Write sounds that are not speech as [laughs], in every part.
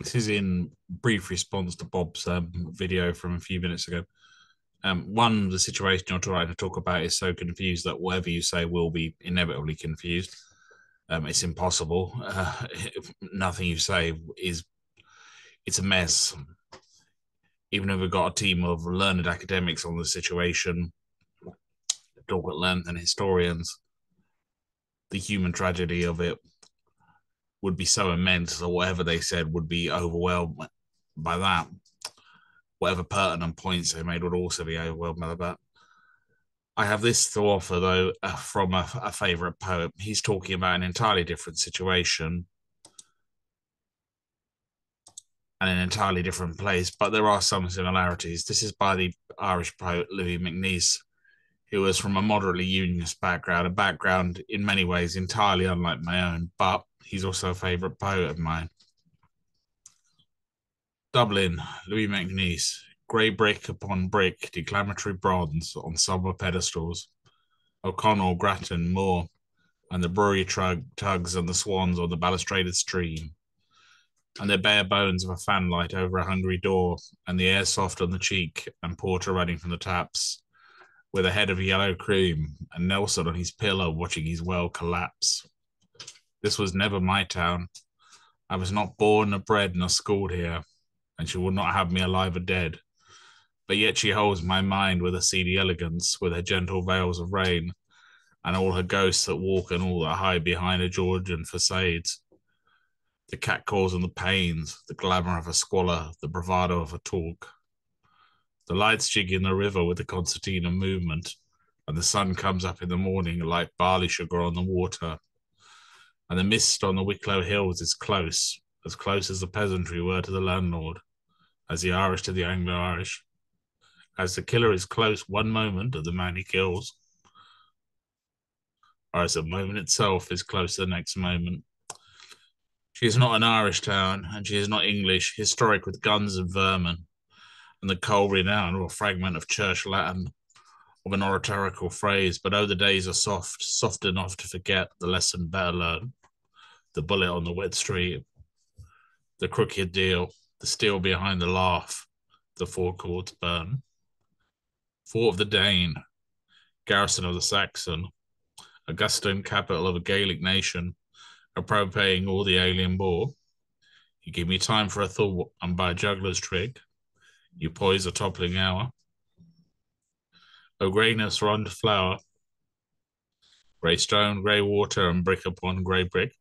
This is in brief response to Bob's um, video from a few minutes ago. Um, one, the situation you're trying to talk about is so confused that whatever you say will be inevitably confused. Um, it's impossible. Uh, [laughs] nothing you say is it's a mess. Even if we've got a team of learned academics on the situation, talk at length, and historians, the human tragedy of it would be so immense or whatever they said would be overwhelmed by that. Whatever pertinent points they made would also be overwhelmed by that. I have this to offer, though, uh, from a, a favorite poet. He's talking about an entirely different situation and an entirely different place, but there are some similarities. This is by the Irish poet Louis MacNeice, who was from a moderately unionist background, a background in many ways entirely unlike my own, but he's also a favourite poet of mine. Dublin, Louis MacNeice, grey brick upon brick, declamatory bronze on summer pedestals. O'Connell, Grattan, Moore, and the brewery trug, tugs and the swans on the balustraded stream. And the bare bones of a fanlight over a hungry door, and the air soft on the cheek, and porter running from the taps, with a head of yellow cream, and Nelson on his pillow watching his world collapse. This was never my town. I was not born nor bred nor schooled here, and she would not have me alive or dead. But yet she holds my mind with a seedy elegance, with her gentle veils of rain, and all her ghosts that walk and all that hide behind her Georgian facades. The catcalls and the pains, the glamour of a squalor, the bravado of a talk. The lights jig in the river with the concertina movement, and the sun comes up in the morning like barley sugar on the water. And the mist on the Wicklow hills is close, as close as the peasantry were to the landlord, as the Irish to the Anglo Irish, as the killer is close one moment of the man he kills, or as the moment itself is close the next moment. She is not an Irish town, and she is not English, historic with guns and vermin, and the cold renown or fragment of church Latin of an oratorical phrase, but oh, the days are soft, soft enough to forget the lesson better learned the bullet on the wet street, the crooked deal, the steel behind the laugh, the Four Courts burn. Fort of the Dane, garrison of the Saxon, Augustan capital of a Gaelic nation, appropriating all the alien bore. You give me time for a thought, and by a juggler's trick, you poise a toppling hour. O greyness run to flower, grey stone, grey water, and brick upon grey brick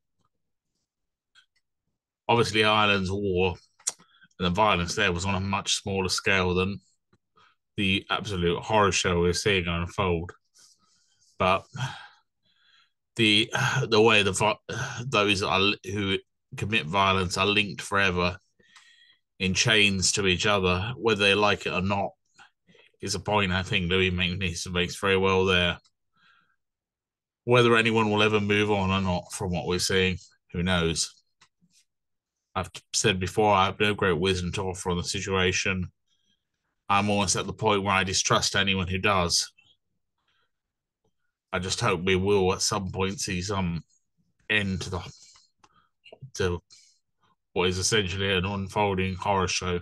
obviously Ireland's war and the violence there was on a much smaller scale than the absolute horror show we're seeing unfold. But the the way the those are, who commit violence are linked forever in chains to each other, whether they like it or not, is a point I think Louis MacNeice makes very well there. Whether anyone will ever move on or not from what we're seeing, who knows? I've said before, I have no great wisdom to offer on the situation. I'm almost at the point where I distrust anyone who does. I just hope we will at some point see some end to the to what is essentially an unfolding horror show.